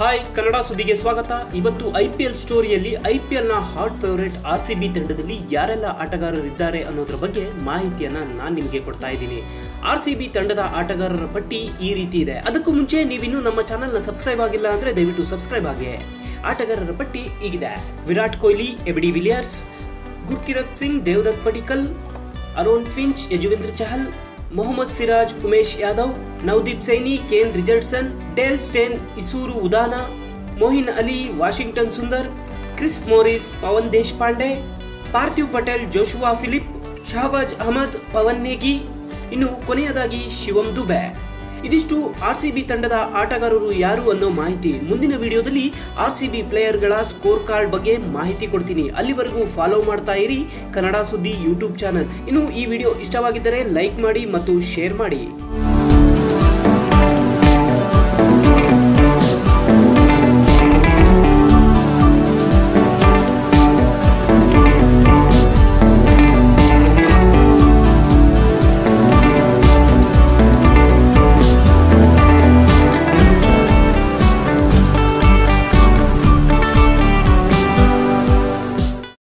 Hi, Kannada ಸುದ್ದಿಗೆ ಸ್ವಾಗತ. ಇವತ್ತು ಐ ಪಿ ಎಲ್ ಸ್ಟೋರಿಯಲ್ಲಿ I P ಎಲ್ನ hot favourite R C B ತಂಡದಲ್ಲಿ ಯಾರೆಲ್ಲ ಆಟಗಾರರಿದ್ದಾರೆ ಅನ್ನೋದ್ರ ಬಗ್ಗೆ ಮಾಹಿತಿಯನ್ನ ನಾನು ನಿಮಗೆ ಕೊಡ್ತಾ ಇದ್ದೀನಿ. ಆರ್ ಸಿ ಬಿ ತಂಡದ ಆಟಗಾರರ ಪಟ್ಟಿ ಈ ರೀತಿ ಇದೆ. ಅದಕ್ಕೂ ಮುಂಚೆ ನೀವಿನ್ನೂ ನಮ್ಮ ಚಾನೆಲ್ನ ಸಬ್ಸ್ಕ್ರೈಬ್ ಆಗಿಲ್ಲ ಅಂದ್ರೆ ದಯವಿಟ್ಟು ಸಬ್ಸ್ಕ್ರೈಬ್ ಆಗಿ ಆಟಗಾರರ ಪಟ್ಟಿ ಈಗಿದೆ Virat Kohli AB de Villiers, Gurkeerat Singh, Devdutt Padikkal Aaron Finch, Yuzvendra Chahal Mohammed Siraj, Umesh Yadav, Navdeep Saini Kane Richardson Dale Steyn, Isuru Udana, Moeen Ali, Washington Sundar, Chris Morris, Pavan Deshpande, Parthiv Patel, Joshua Philippe, Shahbaz Ahmed, Pawan Negi. ಇನ್ನು ಕೊನೆಯದಾಗಿ ಶಿವಂ ದುಬೆ. ಇದಿಷ್ಟು R ತಂಡದ ಆಟಗಾರರು ಯಾರು ಅನ್ನೋ ಮಾಹಿತಿ ಮುಂದಿನ ವಿಡಿಯೋದಲ್ಲಿ ಆರ್ ಸಿ ಬಿ ಪ್ಲೇಯರ್ಗಳ ಸ್ಕೋರ್ ಕಾರ್ಡ್ ಬಗ್ಗೆ ಮಾಹಿತಿ ಕೊಡ್ತೀನಿ. ಅಲ್ಲಿವರೆಗೂ ಫಾಲೋ ಮಾಡ್ತಾ ಇರಿ. ಕನ್ನಡ ಸುದ್ದಿ ಯೂಟ್ಯೂಬ್ ಚಾನಲ್. ಇನ್ನು ಈ ವಿಡಿಯೋ ಇಷ್ಟವಾಗಿದ್ದರೆ ಲೈಕ್ ಮಾಡಿ ಮತ್ತು ಶೇರ್ ಮಾಡಿ.